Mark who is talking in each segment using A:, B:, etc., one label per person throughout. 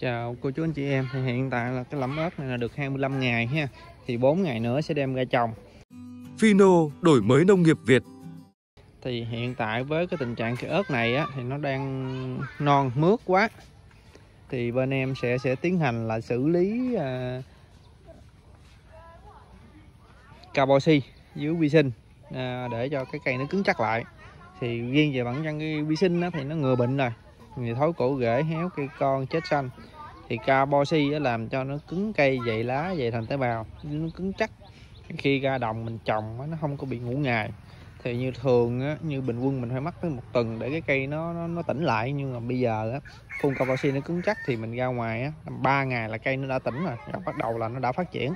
A: Chào cô chú anh chị em. Thì hiện tại là cái lẫm ớt này là được 25 ngày ha. Thì 4 ngày nữa sẽ đem ra trồng.
B: Fino đổi mới nông nghiệp Việt.
A: Thì hiện tại với cái tình trạng cái ớt này á thì nó đang non mướt quá. Thì bên em sẽ sẽ tiến hành là xử lý uh, carboxy dưới vi sinh uh, để cho cái cây nó cứng chắc lại. Thì riêng về bản thân cái vi sinh á, thì nó ngừa bệnh rồi người thối cổ rễ héo cây con chết xanh. Thì carboxy làm cho nó cứng cây dày lá dày thành tế bào. Nó cứng chắc. Khi ra đồng mình trồng nó không có bị ngủ ngày thì như thường á, như bình quân mình phải mất tới một tuần để cái cây nó nó, nó tỉnh lại. Nhưng mà bây giờ á, phun carboxy nó cứng chắc thì mình ra ngoài á, 3 ngày là cây nó đã tỉnh rồi. Và bắt đầu là nó đã phát triển.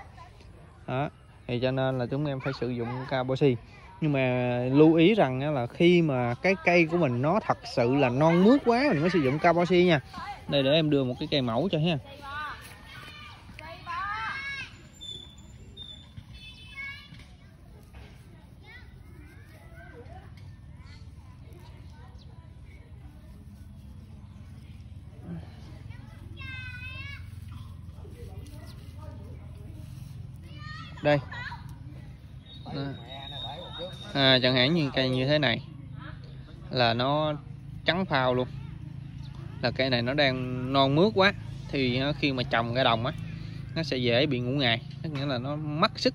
A: Đó. Thì cho nên là chúng em phải sử dụng carboxy nhưng mà lưu ý rằng là khi mà cái cây của mình nó thật sự là non mướt quá, mình mới sử dụng carboxy nha. Đây, để em đưa một cái cây mẫu cho ha. Đây à, chẳng hạn như cây như thế này là nó trắng phao luôn. Là cây này nó đang non mướt quá thì khi mà trồng ra đồng á nó sẽ dễ bị ngủ ngày tức nghĩa là nó mất sức.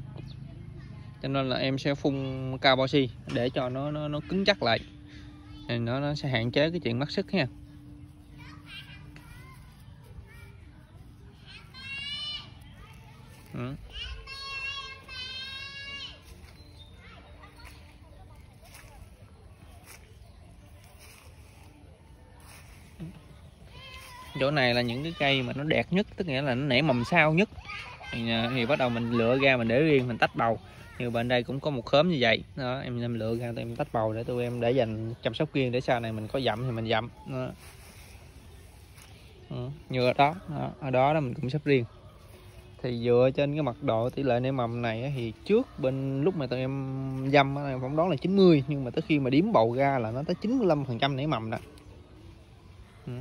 A: Cho nên là em sẽ phun cao carboxy để cho nó nó, nó cứng chắc lại. Thì nó nó sẽ hạn chế cái chuyện mất sức ha ừ. Chỗ này là những cái cây mà nó đẹp nhất tức nghĩa là nó nảy mầm sao nhất. Thì, à, thì bắt đầu mình lựa ra mình để riêng mình tách bầu. Như bên đây cũng có một khóm như vậy. Đó em em lựa ra tụi em tách bầu để tụi em để dành chăm sóc riêng để sau này mình có dặm thì mình dặm. Đó. Ừ, như ở đó, đó ở đó đó mình cũng sắp riêng. Thì dựa trên cái mật độ tỷ lệ nảy mầm này thì trước bên lúc mà tụi em dâm, em phỏng đoán là 90 nhưng mà tới khi mà điếm bầu ra là nó tới 95 phần trăm nảy mầm đó. Ừ.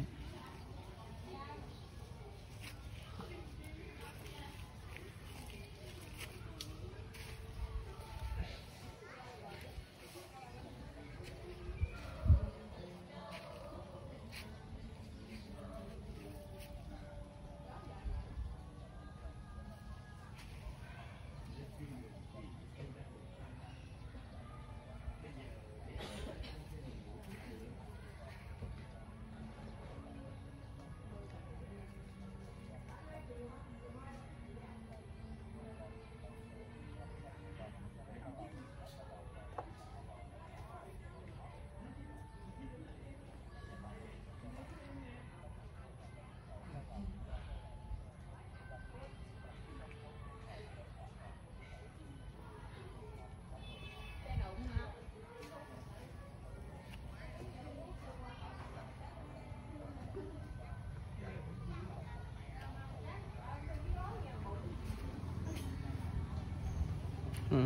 A: Ừ.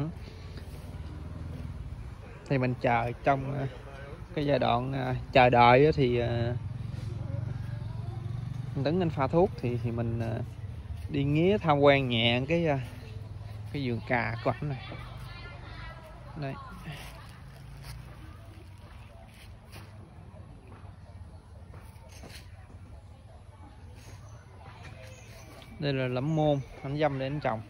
A: thì mình chờ trong ờ, cái giai đoạn ờ, chờ đợi thì ờ, đứng tấn anh pha thuốc thì thì mình đi nghía tham quan nhẹ cái cái vườn cà của ảnh này. Đây. Đây là lẫm môn anh dâm để anh trồng.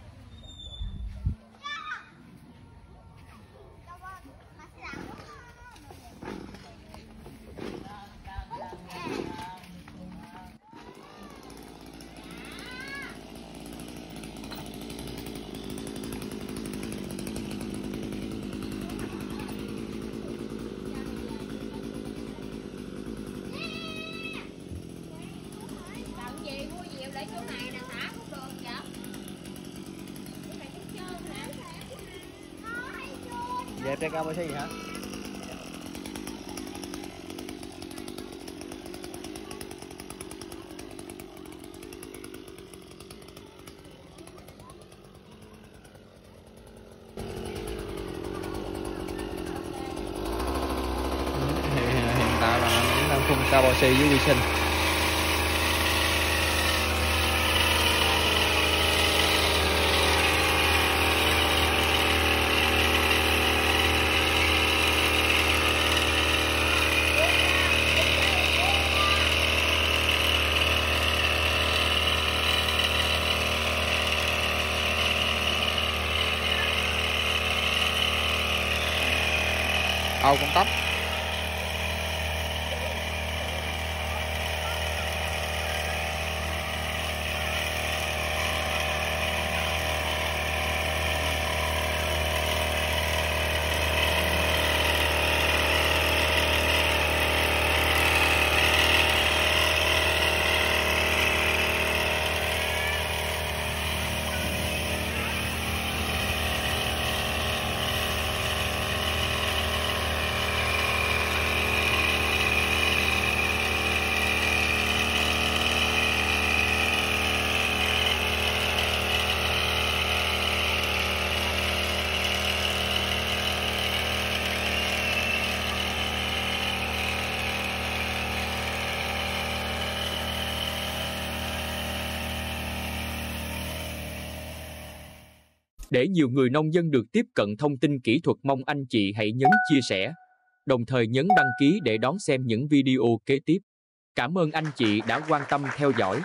A: Về trên cao gì hả? hiện tại là đang phun xì với vi sinh Âu con tóc.
C: Để nhiều người nông dân được tiếp cận thông tin kỹ thuật mong anh chị hãy nhấn chia sẻ, đồng thời nhấn đăng ký để đón xem những video kế tiếp. Cảm ơn anh chị đã quan tâm theo dõi.